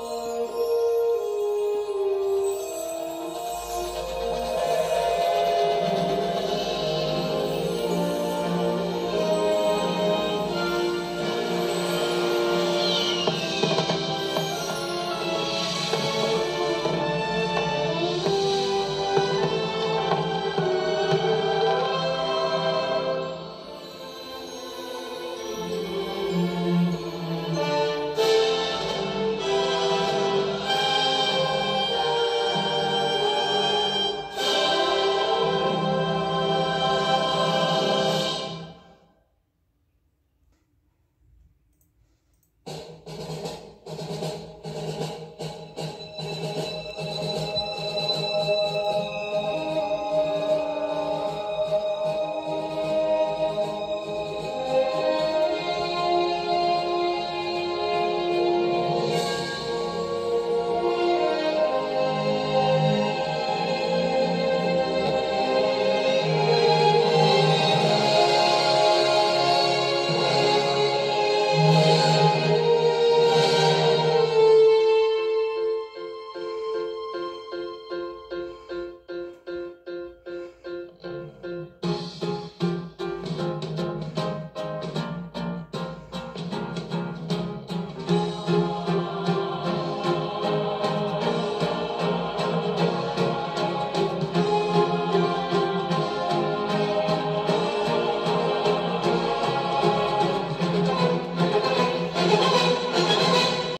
Oh.